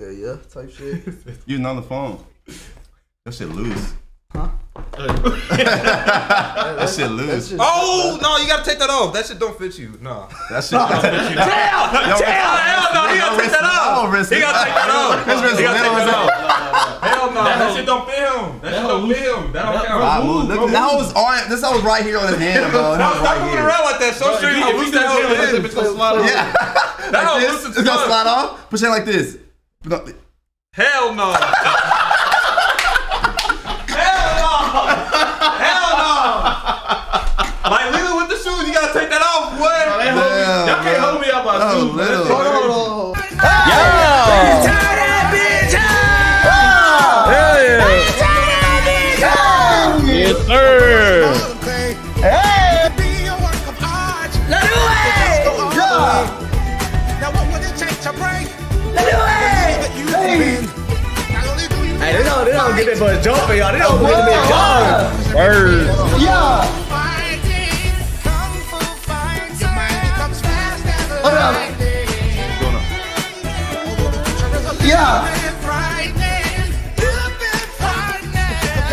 Yeah, yeah, type shit. Using on the phone. That shit loose. Huh? that shit loose. Oh no, you gotta take that off. That shit don't fit you. No. That shit don't fit you. Hell, hell no, he gotta take that off. He gotta take that off. His wrist He gotta take that off. Hell no, that shit don't fit him. That shit don't fit him. That don't count. look, look, that was on. This was right here on his hand, bro. That Now was stop right moving here. around like that. Show street how loose the hell it is. Yeah. That hoe Like loose It's gonna slide off. Push it like this. No, Hell no. Hell no. Hell no. Like Lila with the shoes, you gotta take that off, boy. Damn, Y'all can't bro. hold me out my Oh, shoes. little. Hold on, hold on. Yes, sir. Hey, they don't, they don't get that boy jumping, y'all. They don't get that jumping. Word. Yeah. Hold on. Yeah.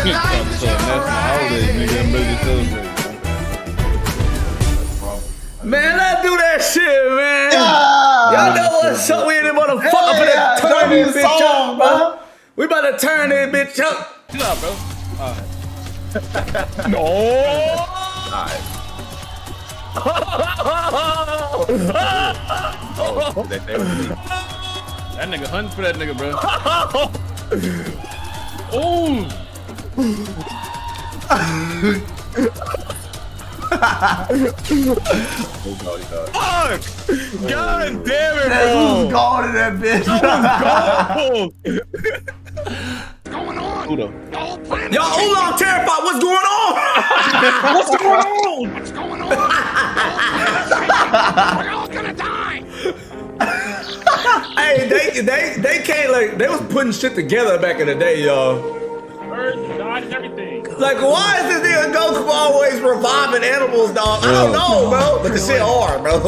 That's my holiday, nigga. I'm ready to celebrate. Man, let's do that shit, man. Y'all know what's up. We in the motherfucker Hell for yeah. that turn Turn this this bitch song, up, bro. We about to turn this bitch up. Chill out, bro. No. Oh, that nigga hunting for that nigga, bro. Ooh. Fuck! God damn it, That's bro! who's gone in that bitch. Oh! Who the? Y'all, Oolong terrified. What's going on? What's going on? What's going on? We're all gonna die. hey, they they they can't like they was putting shit together back in the day, y'all. Birds died and everything. Like, why is this nigga Goku always reviving animals, dog? I don't know, bro. But the shit hard, bro.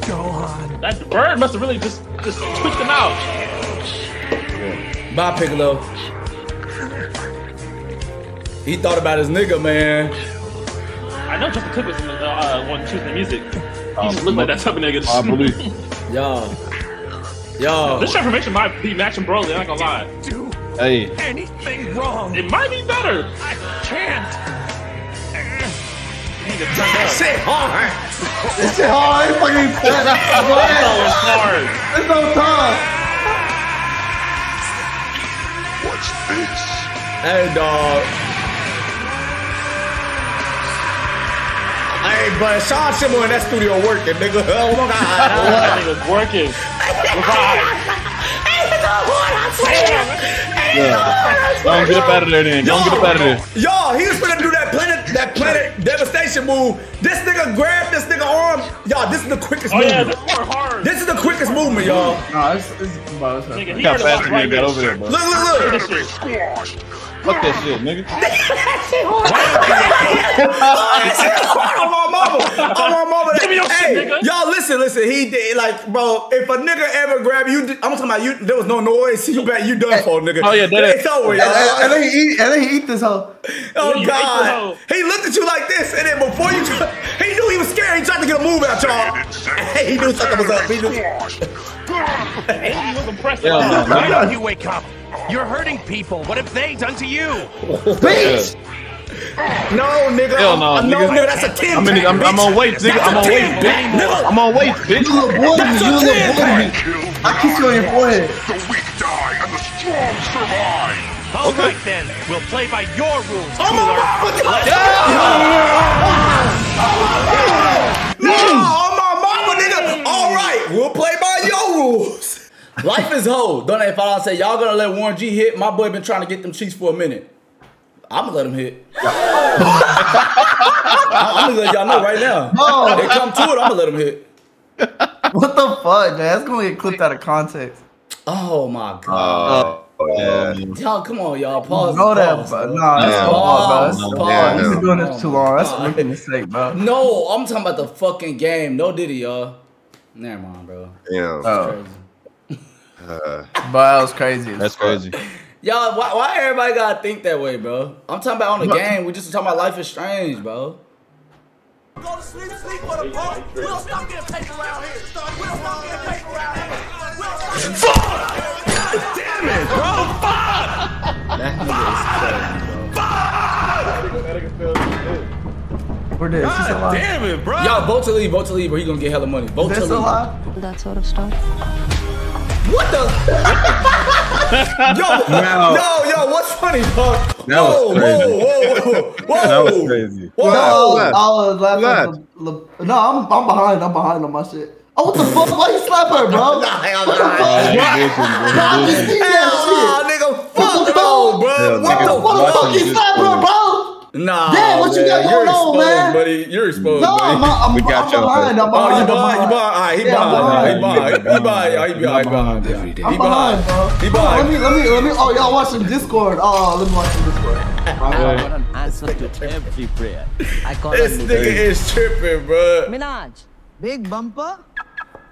Gohan. That bird must have really just just tweaked him out. Bye, Piccolo. He thought about his nigga, man. I know Justin Cook was in the uh, one choosing the music. He just looked like that type of nigga. I believe. Yo. Yo. This transformation might be matching Broly. I'm not gonna lie. Hey, anything wrong. It might be better. I can't. Need to turn hard. This shit hard. It's fucking. Go ahead. Oh, it's hard. It's no time. Hey, dog. Hey, but Sean Schemmel in that studio working, nigga. Oh my god. That nigga's working. yeah. Go and get up out of there then. Go and get up out of there. Yo, he was gonna do that planet, that planet devastation move. This nigga grabbed this nigga arm. Y'all, this is the quickest Oh yeah, movement. this more hard. This is the quickest movement, y'all. Nah, it's, it's, bro, it's Nigga, he Look how fast lost right got over there, bro. Look, look, look. This shit. Fuck that shit, nigga. on my mama. On my mama. Give me your hey, shit, nigga. Y'all listen, listen. He did like, bro. If a nigga ever grab you, I'm talking about you. There was no noise. You bet you done for, nigga. Oh, yeah, that is- it's over, And, and y'all. then he eat, and then he eat this hoe. Oh You ate the God! hoe. He looked at you like this, and then before you, he knew he was scared. He tried to get a move out, y'all. he knew something was up. He knew. He was impressed. Hell no, Why don't you wake up? You're hurting people. What have they done to you? Bitch! No, nigga. Hell no, no, nigga. nigga. That's a kin. I'm, in, I'm, I'm on weight, nigga. I'm on weight, bitch. Nigga. I'm on weight, bitch. You little boy, you little boy. I kiss you on your forehead. The weak die and the strong survive. All right then, we'll play by your rules, Oh my cooler. Life is whole. Don't they follow? I Say y'all gonna let Warren G hit? My boy been trying to get them cheeks for a minute. I'm gonna let him hit. I'm gonna let y'all know right now. No. They come to it. I'm gonna let him hit. What the fuck, man? That's gonna get clipped out of context. Oh my god. Oh, yeah. y'all, come on, y'all. Pause. Know that, pause, bro. bro. Nah, that's Yeah. no fault, bro. That's Pause, pause. fault. You've been doing this too long. That's Pause. a rookie mistake, bro. No, I'm talking about the fucking game. No Diddy, y'all. Never mind, bro. Yeah. Oh. Uh, but that was crazy. That's crazy. Y'all, why, why everybody gotta think that way, bro? I'm talking about on the game. We just talking about life is strange, bro. Go to sleep, sleep with him, bro. We don't stop getting paper around here. We don't stop getting paper around here. We don't stop getting That nigga is crazy, bro. Where this? Is this alive? Damn it, bro. Y'all vote to leave, vote to leave, or he gonna get hella money. Vote Is to this leave. alive? That sort of stuff. What the? yo, yo, yo, what's funny, bro? That whoa, was crazy. whoa, whoa, whoa, That was crazy. Whoa. No, Left. I was laughing. Left. at the- the- No, I'm, I'm behind. I'm behind on my shit. Oh, what the fuck? Why you slap her, bro? Nah, hell What the nah. fuck? Oh, he bullshitting, bro. He I just bullshitting. see Hell nah, nigga, What fuck the no, fuck? bro. What nigga, the What the fuck? fuck you slap her, bro? Nah, Damn, what you man, got you're going on, exposed, man? buddy. You're exposed, No, buddy. I'm, I'm, We got I'm behind. I'm Oh, you behind, you behind. behind. Alright, he Yeah, I'm behind. He behind. behind. He behind. He behind. He behind. He I'm behind. behind, bro. He Hold on, Let me, let me, let me. Oh, y'all watching Discord? Oh, let me watch some Discord. got an answer to every prayer. I call This on nigga is tripping, bro. Minaj. Big bumper.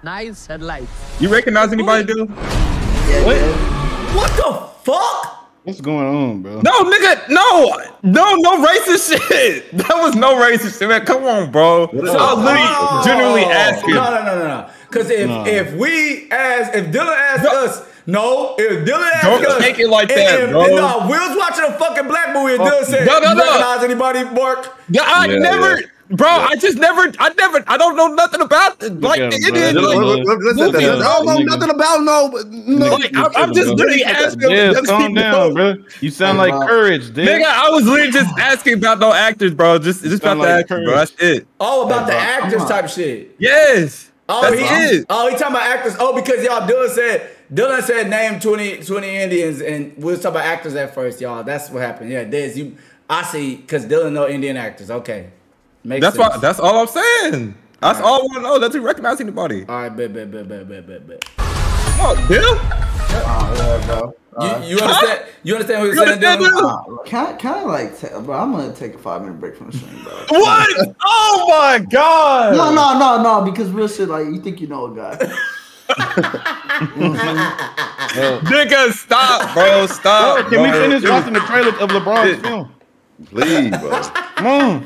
Nice headlights. You recognize anybody, dude? What the fuck? What's going on, bro? No, nigga, no, no, no racist shit. That was no racist shit, man. Come on, bro. I was literally genuinely asking. No, no, no, no, no. Because if if we ask, if Dylan asked us, no, if Dylan asked Don't us, take it like and that, if, bro. and, no, we was watching a fucking black movie and Dylan said, no, no, "You no. recognize anybody, Mark?" Yeah, I Yeah, never, yeah. Bro. I just never, I never, I don't know nothing about it. like at the. Indian. Like, look, look, listen movie. I don't know nothing about no, no. like, I'm, I'm just literally asking. Yeah, just calm down, going. bro. You sound like courage, dude. Nigga, I was literally just asking about no actors, bro. Just, just about sound the actors, bro. That's it. Oh, about the actors type shit. Yes, Oh, that's he it. Oh, he talking about actors. Oh, because y'all Dylan said Dylan said name 20, 20 Indians, and we was talking about actors at first, y'all. That's what happened. Yeah, Diz, you. I see, because Dylan know Indian actors. Okay, makes That's sense. why. That's all I'm saying. That's all I want to know. Does he recognize anybody? All right, bet, bet, bet, bet, bet, bet, bet. Oh, Bill. Oh, yeah, bro. You, uh, you understand? You understand what You you're saying, understand, Dylan? dude? Uh, can I, like, ta- bro? I'm gonna take a five minute break from the stream, bro. What? Oh my god. No, no, no, no, because real shit, like, you think you know a guy. Mm-hmm. Nigga, stop, bro. Stop. Can we finish watching the trailer of LeBron's film? Please, bro. Come on.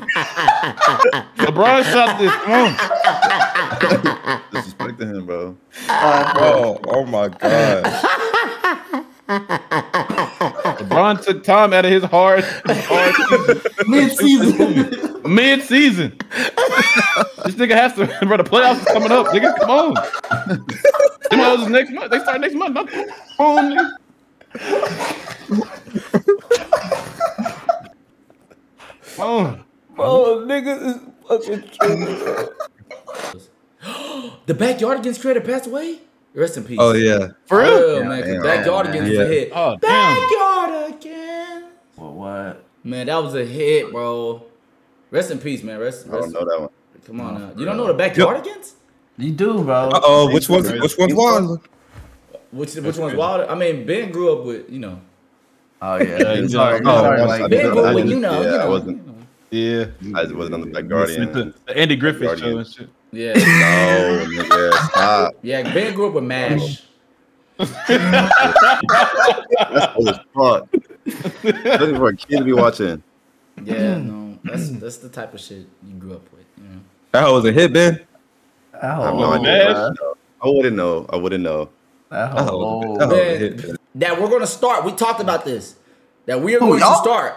LeBron shot this. Come on. Disrespecting him, bro. Oh, oh my god. LeBron took time out of his hard, hard season. Mid season. mid season. this nigga has to, bro. The playoffs is coming up, nigga. Come on. Them hoes is next month. They start next month. Not- Come nigga. Come. Oh, nigga is fucking true. the backyard backyardigans creator passed away. Rest in peace. Oh yeah. For real? Oh, Yeah, man, 'cause damn, backyardigans is yeah. a hit. Oh, damn. Backyardigans. well, what? Man, that was a hit, bro. Rest in peace, man. Rest. I don't know that one. Come on now. You don't know the backyard backyardigans? You do, bro. Uh oh. Which one's which one's one? Which which one's wilder? I mean, Ben grew up with you know. Oh, yeah. you He's know. Oh, already, like, Ben grew up with you know. didn't- you yeah, I wasn't- you know. Yeah. I wasn't on the Black Guardian. to the Andy Griffith Guardian. show and shit. Yeah. No, nigga, stop. Yeah, Ben grew up with MASH. That's old as fuck. Looking for a kid to be watching. Yeah, no. That's that's the type of shit you grew up with. You know? That was a hit, Ben. That I have whole, no man. I wouldn't know. I wouldn't know. that That whole, was a hit. That we're gonna start. We talked about this. That we are Who, going to y'all? start.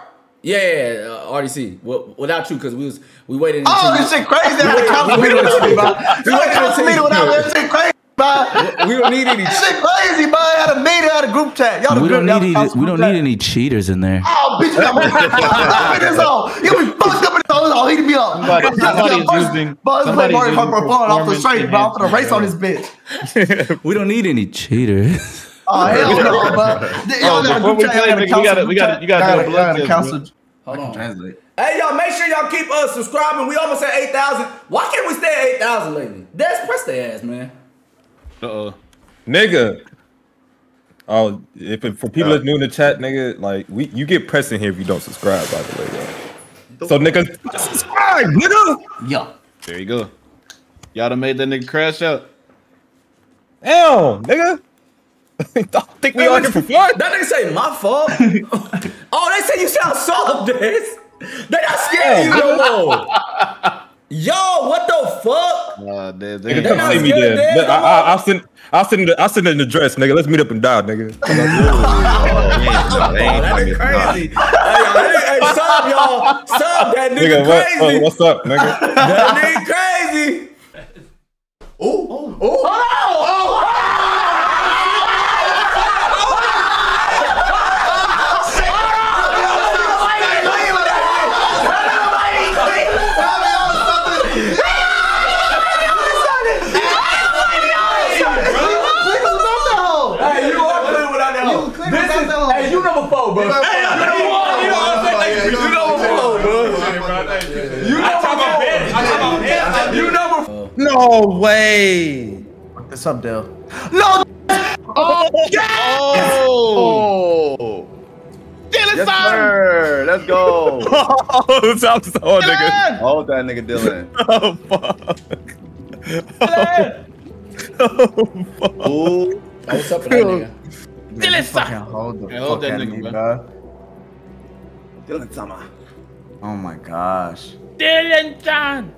Yeah, yeah, yeah, uh, RDC. Well, without you, because we was we waited. Oh, this shit crazy. That waited- council we meeting without me, bro. we That waited council meeting you- without me. That shit crazy, bro. We don't need any. Shit crazy, bro. I had a meeting, I had a group chat. Y'all the We don't y'all need the any, we don't group need any cheaters in there. Oh, bitch, you got me fucked up in this hole. You got me fucked up in this hole. Oh, heating me up. Somebody- somebody is Buzz- using- Buzz somebody play Mario Kart for fun off the straight, bro. I'm gonna race on this bitch. We don't need any cheaters. Oh, hell no, bro. Y'all got a before group we chat. play, got a we gotta- we gotta- you gotta do a blood test, council- Hold on. Translate. Hey, y'all, make sure y'all keep us subscribing. We almost at 8,000. Why can't we stay at 8,000 lately? That's press their ass, man. Uh-oh. Nigga. Oh, if it, for people that's new in the chat, nigga, like we you get pressed in here if you don't subscribe, by the way, yo. So nigga, subscribe, nigga. Yo. There you go. Y'all done made that nigga crash out. Damn, nigga. think we all here for fun? That nigga say my fault. oh, they say you sound soft, this. They not scared of you no more. Yo, what the fuck? Uh, they, Nigga, They come not see me scared, then. man. I, I, I'll send. I'll send. I'll send in the dress, nigga. Let's meet up and die, nigga. Oh, that nigga crazy. hey, y'all, that nigga, hey, sub, y'all. Sub, that nigga, Nigga, what, crazy. what- what's up, nigga? that nigga crazy. Ooh, ooh, ooh. Hey, you are clean without that hoe. This is, hey, you number four, bro. Hey, you number four. You know what I'm saying? You number four, bro. You number four. You number four. No way. What's up, Dale? Oh! Oh. Yes, sir. Let's go. Oh, I'm so, nigga. Hold that nigga Dylan. Oh fuck. Ooh. What's up with that nigga? Dylan, fucking hold the Hey, hold fuck that out nigga, me, bro. bro. Dylan Sama. Oh my gosh. Dylan John.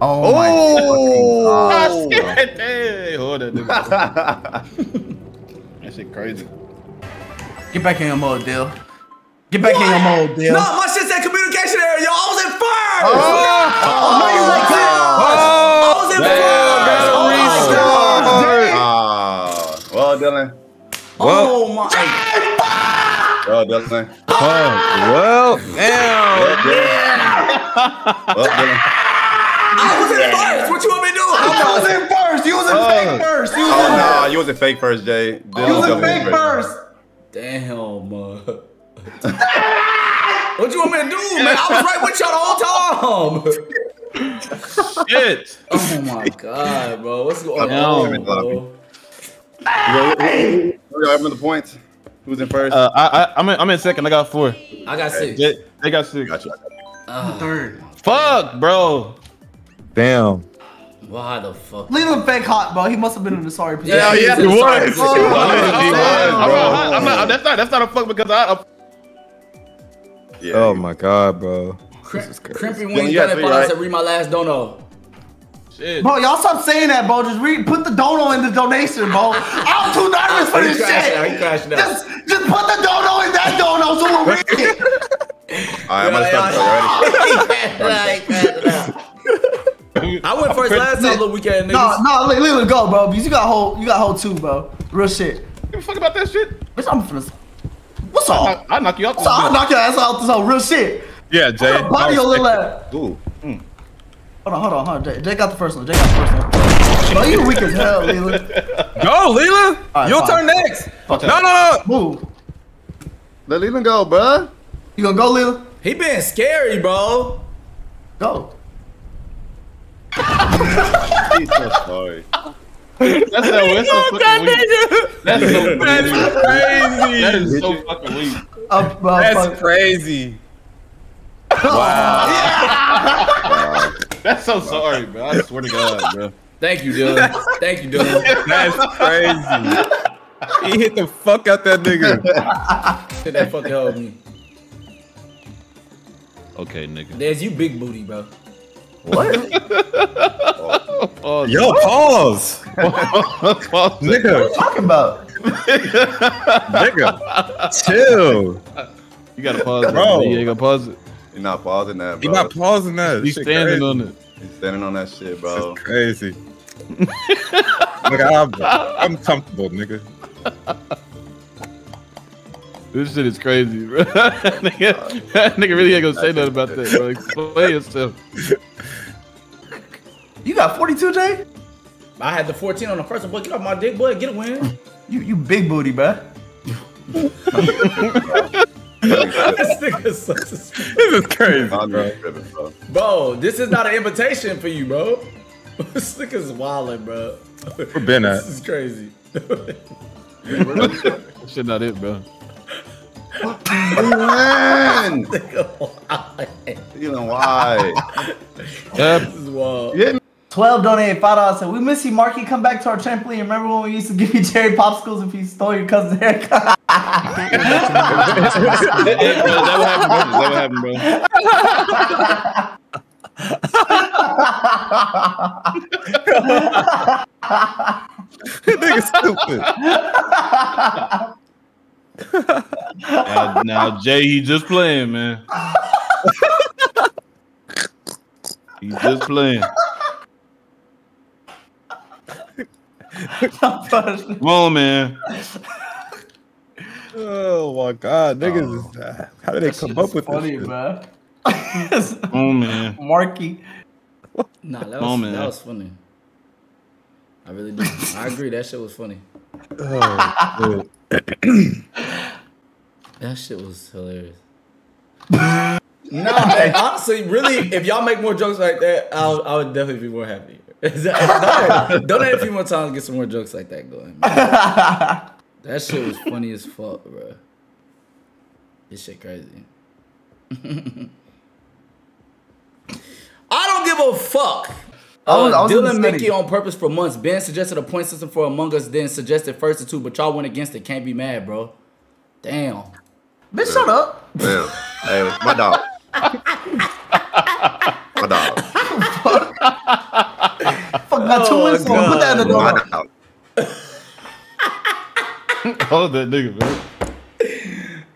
Oh, my Oh. fucking god. hey, hold that nigga. that shit crazy. Get back in your mode, Dale. Get back in your mode, Dale. No, my shit said communication area, yo. I was in first. Oh, no, you like I was in first. Ah. Well, Dylan. Oh my. Well, Dylan. Oh, well, damn. Well, Dylan. Well, Dylan. I was in first. What you want me to do? I was in first. You was in fake first. You was Oh, in nah, you wasn't fake first, Jay. Dylan You was in fake first. Damn, man. what you want me to do, man? I was right with y'all the whole time. Shit. Oh my god, bro. What's going on, bro? Who got the points? Who's in first? Uh, I, I, I'm in, I'm in second. I got four. I got six. They, they got six. Gotcha. Third. Fuck, bro. Damn. Why the fuck? Leland fake hot, bro. He must have been in a sorry position. Yeah, yeah, He was. Oh, He was, I'm, bro. I'm, I'm not, that's not that's not a fuck because I. I Yeah. Oh my god, bro. Crimp, is crazy. crimpy Yeah, wings you got done it three, for us and read my last dono. shit. Bro, y'all stop saying that, bro. Just read, put the dono in the donation, bro. I'm too nervous for He this crashing. He shit. crashing out. Just, just put the dono in that dono so we'll read it. All right, I'm gonna start. All right, ready? He crashing out. I went first last time, little weekend No, niggas. no, Le- Leland, go, bro. Because you got hold, you got hold two, bro. Real shit. Give a fuck about that shit. Bitch, I'm finna. What's I up? knock, I knock you out. So I'll knock your ass out this whole real shit. Yeah, Jay. Body your I was little ass. Ooh. Mm. Hold on, hold on, hold on. Jay, Jay got the first one. Jay got the first one. Bro, you weak as hell, Leland. Go, Leela. right, Your fine. turn next. Fuck No, no, no. Move. Let Leland go, bruh. You gonna go, Leland? He been scary, bro. Go. He's so sorry. That's so, that's so fucking weak. That's so That's fucking crazy. That is so fucking weak. Uh, uh, That's fuck. crazy. That's so sorry, bro. I swear to God, bro. Thank you, Dylan. Thank you, Dylan. That's crazy. He hit the fuck out that nigga. Did that fucking help me? Okay, nigga. There's you big booty, bro. Pause. Yo, pause. Pause. Nigga, what are you talking about? nigga. Chill. You gotta pause it. Bro. You ain't gonna pause it. You're not pausing that, You're not pausing that. He's Shit standing crazy. on it. He's standing on that shit, bro. Crazy. nigga, I'm, I'm comfortable, nigga. This shit is crazy, bro. nigga, that nigga really ain't gonna say nothing about that, bro. Explain yourself. You got 42, Jay? I had the 14 on the first one. Boy, get off my dick, boy. Get a win. You you big booty, bruh. this nigga is such This is crazy, bro. bro. Bro, this is not an invitation for you, bro. this nigga's wildin', bro. Where Ben at? This is crazy. That shit not it, bro. Leland! Nigga wildin'. You know why? Yeah, This is wild. You hit me. 12 donated five dollars. Said we miss you, Marky. Come back to our trampoline. Remember when we used to give you cherry popsicles if you stole your cousin's haircut? That, that, bro, that what happened, bro. That what happened, bro. Nigga stupid. Now, now, Jay, he just playing, man. he just playing. Come on, man. Oh my god, niggas! is- uh, how did they come up with funny, this? shit? bro. Come on, man. Marky. Nah, that was, on, man. that was funny. I really do. I agree. That shit was funny. Oh, That shit was hilarious. no, man, honestly, really, if y'all make more jokes like that, I'll, I would definitely be more happy. Donate donate a few more times, get some more jokes like that going. man. That shit was funny as fuck, bro. This shit crazy. I don't give a fuck. I was- I Uh, was in the Dylan. Mickey on purpose for months. Ben suggested a point system for Among Us, then suggested first and two, but y'all went against it. Can't be mad, bro. Damn. Bitch, shut up. Damn. Hey, my dog. my dog. Fuck, got two oh, wins on. Put that in the My door. dog. Hold that nigga, man.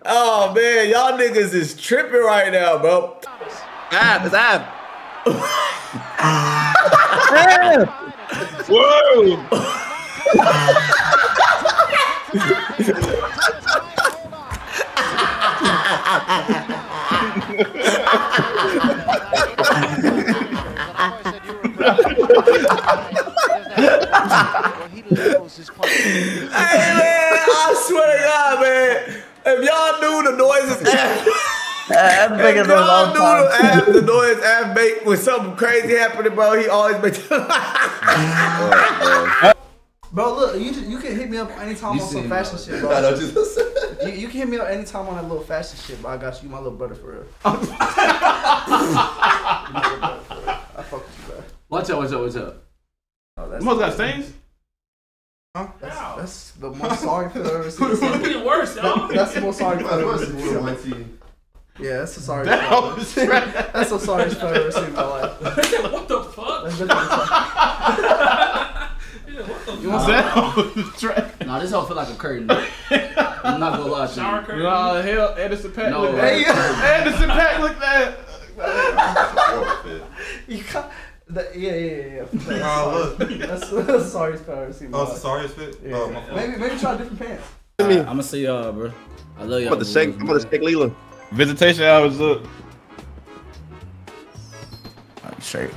Oh man, y'all niggas is tripping right now, bro. Ab, it's Ab. Whoa! Hey man, I swear to God, man. If y'all knew the noises That if y'all knew the, Ab, the noise Ab make when something crazy happening, bro, he always make Bro, look, you just, you can hit me up anytime You on some fashion bro. shit, bro. I You, you can hit me up anytime on that little fashion shit, bro. I got you, my little brother for real. I fuck with you, bro. Watch out, watch out, watch out. That's, must got stains? huh? that's, that's the most sorry for the ever seen. It's getting worse, y'all. That's the most sorry for the ever seen. one team. Yeah, that's the sorry. That part. was. That's the sorry for ever seen in my life. what the fuck? That's definitely You want that was trash. Nah, this don't feel like a curtain. I'm not gonna lie to you. Shower curtain. Nah, hell, Anderson Paak No, look hey, that. Anderson Paak look that. You got, the, yeah, yeah, yeah. yeah. Oh, look. That's the sorriest sorry for ever seen Oh, it's the sorriest fit? Yeah. Oh, my maybe maybe try different pants. I'm gonna see y'all, bro. I love I'm y'all. about to shake. I'm about to shake Leela. Visitation hours up. Straight.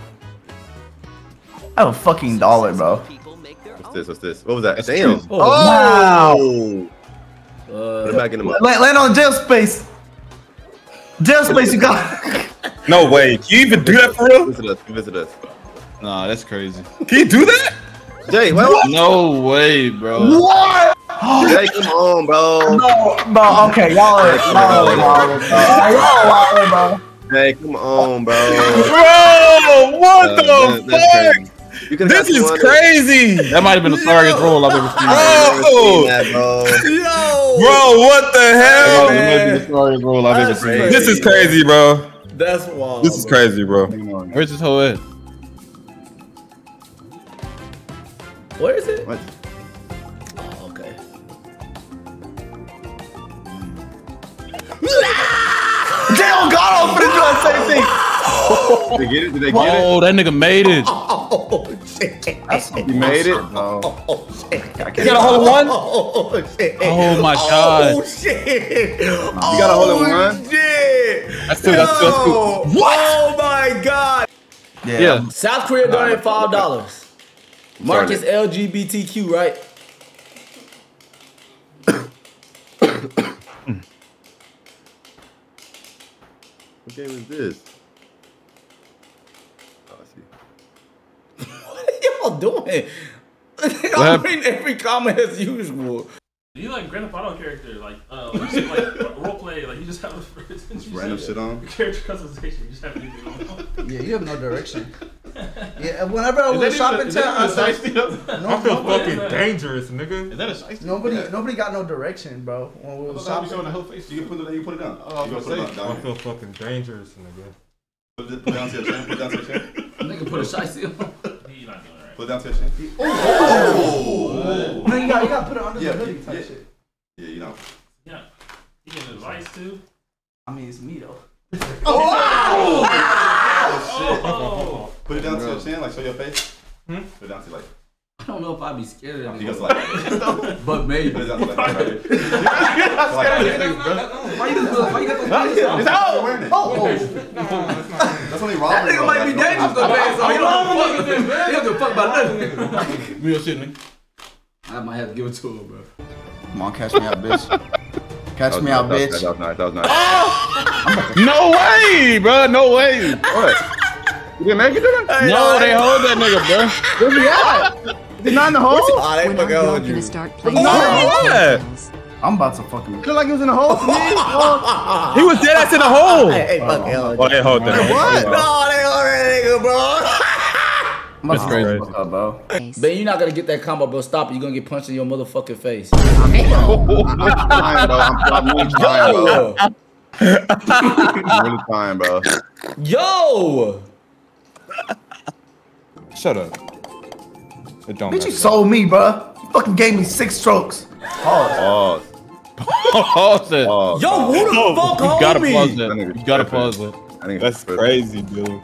I have a fucking dollar, bro. What's this? What's this? What was that? Damn. Oh, Oh. Put it Uh, back in the mouth. Land, land on jail space. Jail space, you got. No way. Can you even do that for real? Visit us. Visit us. Nah, that's crazy. Can you do that? Jay, what? No way, bro. What? Jay, come on, bro. No, bro. Okay, y'all are y'all are wild, bro. Y'all are bro. Jay, come on, bro. Bro, what Uh, the that- fuck? crazy. You could've This is crazy. That might have been the sorriest role I've ever seen. I've never Bro. seen that, bro. yo, Bro, what the hell? That might be the sorriest role I've ever seen. This is crazy, bro. That's wild. This is bro. crazy, bro. Where's this hoe at? What is it? What? Oh, okay. Jay Elgato for the doing the same thing. Did they get it? Did they get Oh, that nigga made it. Oh it? You made it? Oh. oh shit. You got a hole in one? Oh shit. Oh my oh, god. Oh shit. You got a hole in oh, one? Shit. That's two, that's two, that's two. Oh my god. Yeah. South Korea donated five dollars. Marcus LGBTQ, right? What game is this? Oh, I see. What are y'all doing? I'm happened? reading every comment as usual. You like Grand Theft Auto character, like uh, like, you like role play, like you just have a Random shit on. character customization. You just have anything on. Yeah, you have no direction. Yeah, whenever I Is was shopping even- is that town, I even a said, shiesty, though? no, I feel nobody, fucking dangerous, nigga. Is that a shiesty? nobody, Yeah. nobody got no direction, bro. When we I was thought shopping, showing the whole face. You can put it. You put it down. Oh, I was you gonna put it say. down. I feel fucking dangerous, nigga. Put it, put it down to your chin. Put it down to your chin. Nigga put a shiesty on. You're not doing it right. Put it down to your chin. no, you got, you got to put it under Yeah, the hoodie type yeah. shit. Yeah, you know. Yeah. You getting advice too? I mean, it's me though. Oh shit. Oh. Put it down to your chin, like show your face. Hmm? Put it down to like. I don't know if I'd be scared of You that. like. But maybe. Put it like. right. Why you just why you got those pants on? It's out. Wearing it. Oh, That's only That robbery. nigga bro. might be dangerous no- though, man. So you don't give a fuck. You don't give a fuck about nothing. Real shit, nigga. I might have to give it to him, bro. come on, catch me out, bitch. Catch me out, bitch. That was nice. That was nice. Ah! No way, bro. No way. What? You didn't make it, did I? No, they hold that nigga, bro. Where's he at? He's not in the hole. Oh, they When fucking are y'all hold gonna start playing Yeah. games? I'm about to fucking. Feel like he was in the hole. to me. He was dead ass in the hole. Hey, fucking hell. Oh, they hold that. What? No, they hold that nigga, bro. I'm That's crazy. up, bro. Ben, you're not gonna get that combo, bro. Stop it. You're gonna get punched in your motherfucking face. I'm trying, bro. I'm, I'm really trying, bro. Yo! I'm really trying, bro. Yo! Shut up. It don't Bitch, you sold me, bro. You fucking gave me six strokes. Oh, Pause that. oh. Yo, who the fuck You hold gotta me? pause that. That nigga You gotta tripping. pause that. I think That's crazy, dude.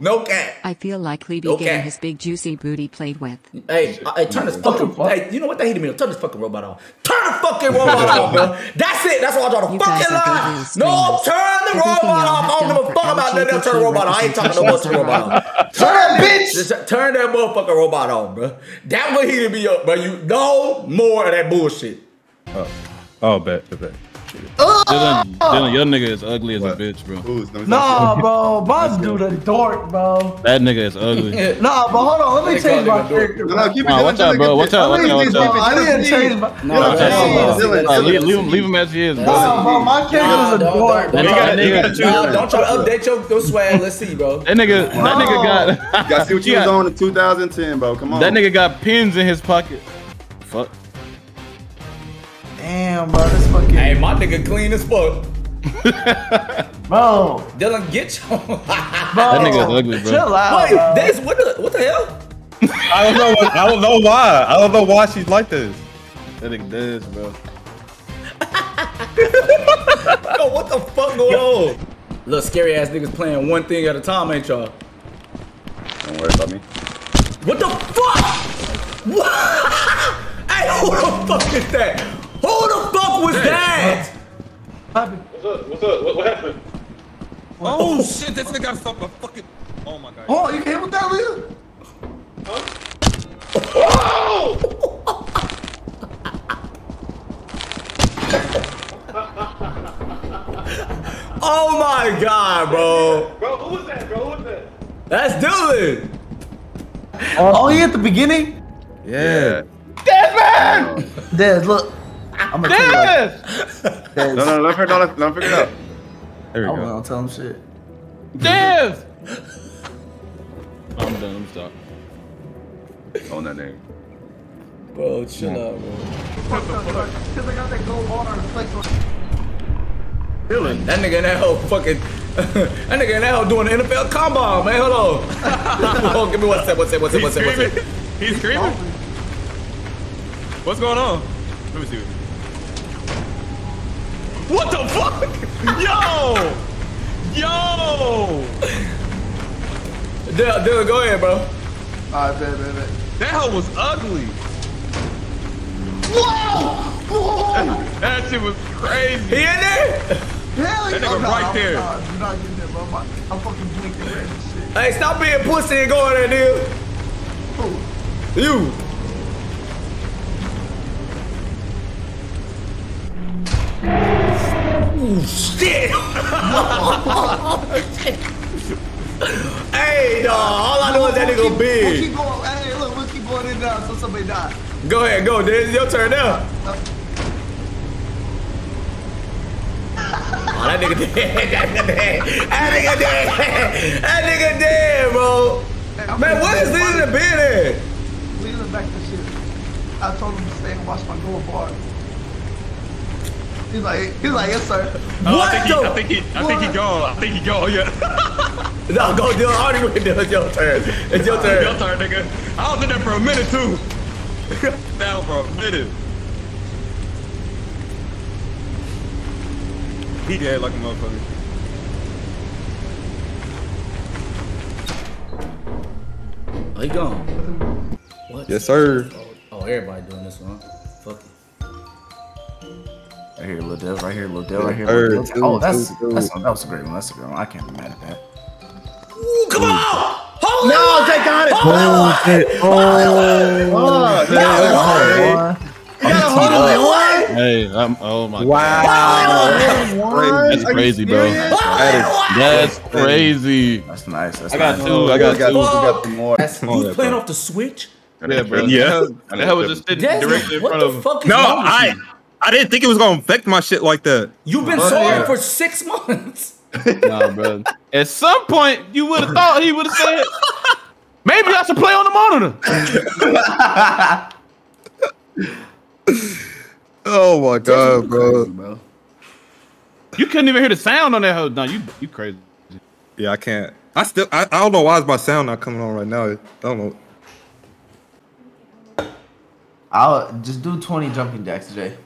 No cat. I feel like Levy Okay. getting his big juicy booty played with. Hey, uh, hey, turn this fucking. Hey, you know what? They hit me. Turn this fucking robot off. Turn the fucking robot off, bro. That's it. That's all I draw the You guys fucking are line. busy No, streamers. turn the Everything robot y'all off. I have don't give a done fuck for about that. Turn the LGBT robot off. I ain't talking no more to the robot off. Turn that bitch. Just turn that motherfucking robot on, bro. That what heated me up, bro. You no more of that bullshit. Oh, oh bet, bet, bet. Dylan, oh! Dylan, your nigga is ugly as What? a bitch, bro. Who's? Let. Nah, bro. Boss do the dork, bro. That nigga is ugly. Nah, but hold on. Let me They change my him character. No, bro. no, keep it. Nah, Dylan, watch out, bro. get- Watch out, watch out, watch out. I need to change my. No, Yo, no, Dylan, Nah, leave, leave him, leave him as he is, bro. Nah, bro, my character Nah, a dork. don't- You don't- gotta- you gotta Nah. Don't try to update your, your swag. Let's see, bro. That nigga, that nigga got. You gotta see what you was got- on in 2010, bro. Come on. That nigga got pins in his pocket. Fuck. Damn, bro. This fucking. Hey, my nigga clean as fuck. Bro. Dylan, get your. Bro. That nigga is ugly, bro. Chill out, Wait, bro. this what the what the hell? I don't know. I don't know why. I don't know why she's like this. That nigga does, bro. Yo, what the fuck going on? Little scary ass niggas playing one thing at a time, ain't y'all? Don't worry about me. What the fuck? What? hey, who the fuck is that? Who the fuck was that? What happened? What's up? What's up? What, what happened? Oh, oh shit, this nigga got stuck a fucking. Oh my god. Oh, you can hit with that, Leah? Oh oh my god, bro. Bro, who was that, bro? Who was that? That's Dylan. Oh, he at the beginning? Yeah. Des, oh. look. I'm gonna tell you. Like, No, no, let her, no, let, let her figure it out. There we I'm go. gonna tell him shit. Yes! I'm done. Let me stop. On that name. Bro, chill out, bro. Cause I got that gold bar and flex That nigga in that hoe fucking. that nigga in that hoe doing the NFL combine, man. Hold on. Hold on, oh, give me one sec, one sec, one sec, one He's sec, one sec. He's screaming. Oh. What's going on? Let me see. What the fuck? Yo! Yo! Dylan, Dylan, go ahead, bro. Alright, bet, bet, bet. That hoe was ugly. That shit was crazy. He in there? Hell That nigga right I'm- there. nah, do not get in there, bro. I'm, I'm fucking blinking red and shit. Hey, stop being pussy and go in there, nigga. You. Ooh, shit. hey, dog. All I know is that nigga We'll big. keep going. Hey, look, we'll keep going in out so somebody dies. Go ahead, go. This is your turn now. Oh, that nigga dead. That nigga dead. That nigga dead. That nigga dead, bro. Man, what is this in the bed at? Leland back to shit. I told him to stay and watch my goal bar. He's like, he's like, yes sir. Oh, What I think he, I think he, I think he gone. I think he gone. Yeah. No, go, Dylan. I already went, Dylan. It's your turn. It's your turn. Your turn, nigga. I was in there for a minute too. Down for a minute. He dead like a motherfucker. Oh, he gone. What? Yes, sir. Oh, everybody doing this one. Fuck it. Right here, Lil Del. Right here, Lil Del. Right here, Third, Lil Del. Oh, two, that's, two, two. that's that was a great one. That's a great one. I can't be mad at that. Ooh, come on! Hold No, on! they got it. Hold on! Oh, Oh, You gotta hold on, oh, what? Hey, I'm, oh my Wow. god. That's crazy, bro. That's crazy. That's nice. That's I got nice. two. I got got, two. we got some more. That's, Come you playing bro. off the switch? Yeah, bro. Yeah. The hell was just sitting directly in front of him. No, I you? I didn't think it was gonna affect my shit like that. You've been Well, sorry yeah. for six months. Nah, bro. At some point, you would have thought he would have said, maybe I should play on the monitor. Oh my god, bro. You couldn't even hear the sound on that hoe. No, you you crazy. Yeah, I can't. I still I, I don't know why is my sound not coming on right now. I don't know. I'll just do 20 jumping jacks, Jay.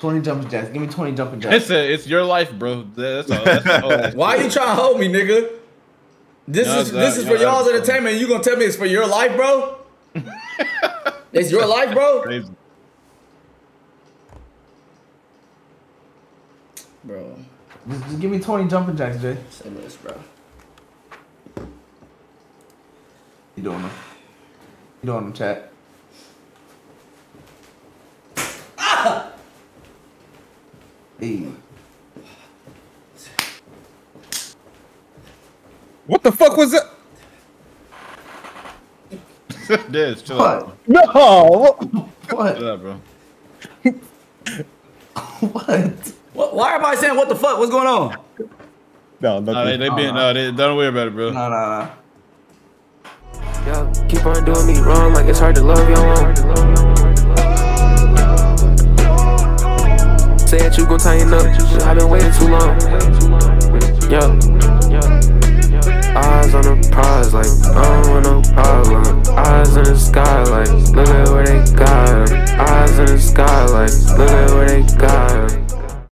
20 jumping jacks. Give me 20 jumping jacks. It's a, it's your life, bro. That's all. That's all that's Why you trying to hold me, nigga? This No, is it's this not- is for no, y'all's that's- entertainment. You gonna tell me it's for your life, bro? it's your life, bro. crazy. Bro, Just, just give me 20 jumping jacks, Jay. say this, bro. You doing them? You doing them, chat? Hey. What the fuck was that? Des, chill out. What? No. What? What? Chill out, bro. What? What, why everybody saying what the fuck? What's going on? No, Nah, they, nothing. they been, no, they, don't worry about it, bro. No, no, no. Yo, keep on doing me wrong, like it's hard to love your said you gon' tighten up. i been waiting too long. Yo. Eyes on the prize, like, I don't want no problem. Eyes in the sky, like, look at where they got him. Eyes in the sky, like, look at where they got him.